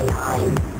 a i